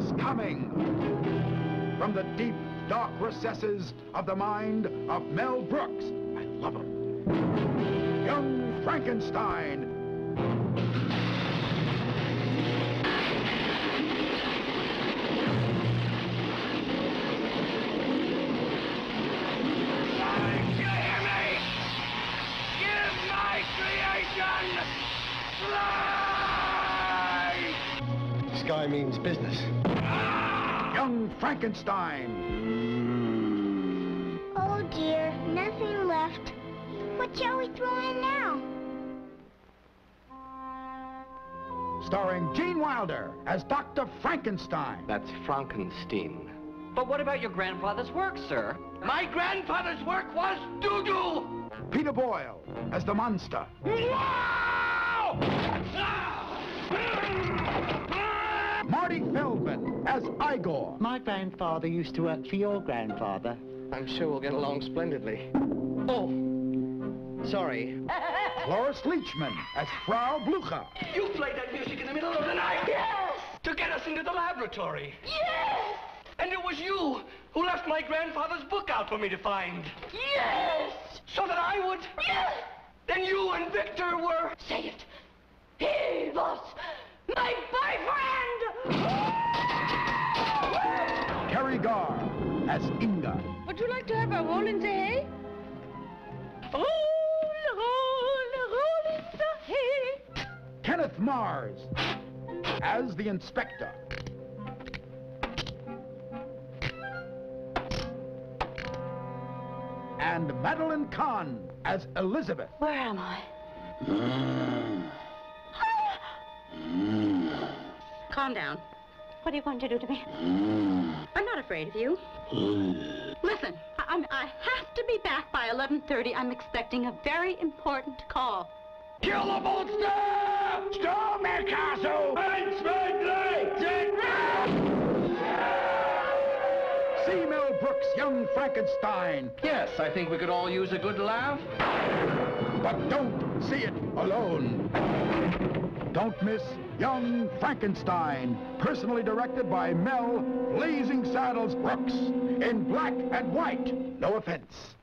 It's coming from the deep, dark recesses of the mind of Mel Brooks. I love him. Young Frankenstein. Life! Sky means business. Young Frankenstein. Oh dear, nothing left. What shall we throw in now? Starring Gene Wilder as Dr. Frankenstein. That's Frankenstein. But what about your grandfather's work, sir? My grandfather's work was doo-doo! Peter Boyle as the monster. Wow! Marty Feldman as Igor. My grandfather used to work for your grandfather. I'm sure we'll get along splendidly. Oh, sorry. Cloris Leachman as Frau Blucher. You played that music in the middle of the night? Yes! To get us into the laboratory. Yes! And it was you who left my grandfather's book out for me to find. Yes! So that I would... Yes! Then you and Victor were... Say it. Teri Garr as Inga. Would you like to have a roll in the hay? Roll, roll, roll in the hay. Kenneth Mars as the inspector. And Madeline Kahn as Elizabeth. Where am I? Hmm. Hmm. Calm down. What are you going to do to me? Hmm. I'm afraid of you. Listen, I, I'm, I have to be back by 11.30. I'm expecting a very important call. Kill the monster! Storm their castle! And spend See Mel Brooks' Young Frankenstein. Yes, I think we could all use a good laugh. But don't see it alone. Don't miss Young Frankenstein, personally directed by Mel Blazing Saddles Brooks, in black and white. No offense.